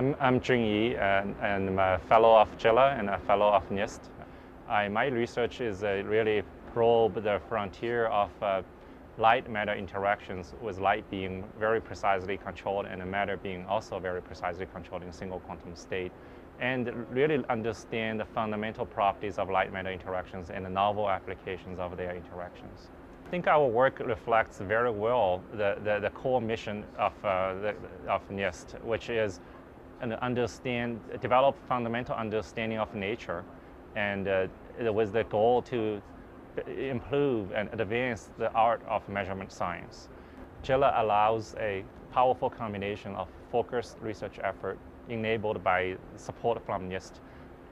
I'm, I'm Ye, and, and I'm a fellow of JILA and a fellow of NIST. I, my research is uh, really probe the frontier of uh, light-matter interactions with light being very precisely controlled and matter being also very precisely controlled in single quantum state and really understand the fundamental properties of light-matter interactions and the novel applications of their interactions. I think our work reflects very well the, the, the core mission of, uh, the, of NIST, which is an understand, develop fundamental understanding of nature and uh, was the goal to improve and advance the art of measurement science. JILA allows a powerful combination of focused research effort enabled by support from NIST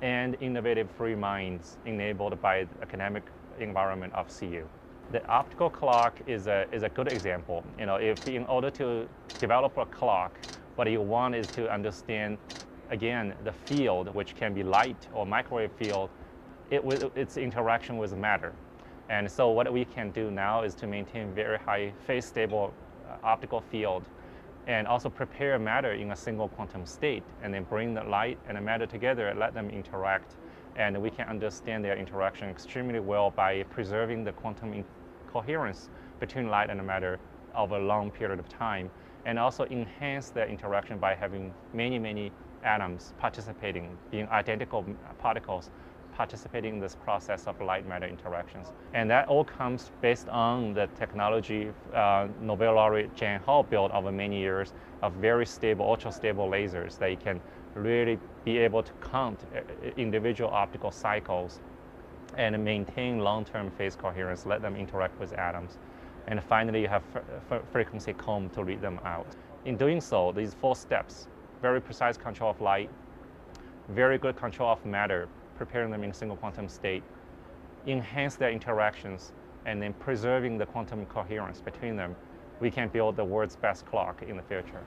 and innovative free minds enabled by the academic environment of CU. The optical clock is a, is a good example. You know, if in order to develop a clock, what you want is to understand, again, the field, which can be light or microwave field, it, its interaction with matter. And so what we can do now is to maintain very high phase stable uh, optical field and also prepare matter in a single quantum state and then bring the light and the matter together and let them interact. And we can understand their interaction extremely well by preserving the quantum coherence between light and matter over a long period of time and also enhance their interaction by having many, many atoms participating, being identical particles participating in this process of light-matter interactions. And that all comes based on the technology uh, Nobel laureate Jan Hall built over many years of very stable, ultra-stable lasers that you can really be able to count uh, individual optical cycles and maintain long-term phase coherence, let them interact with atoms. And finally, you have frequency comb to read them out. In doing so, these four steps, very precise control of light, very good control of matter, preparing them in a single quantum state, enhance their interactions, and then preserving the quantum coherence between them, we can build the world's best clock in the future.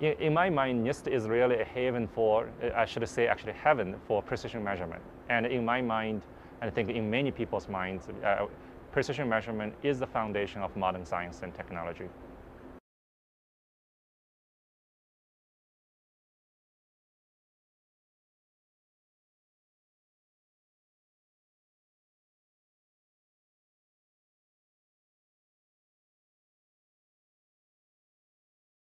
In, in my mind, NIST is really a haven for, I should say actually heaven for precision measurement. And in my mind, and I think in many people's minds, uh, precision measurement is the foundation of modern science and technology.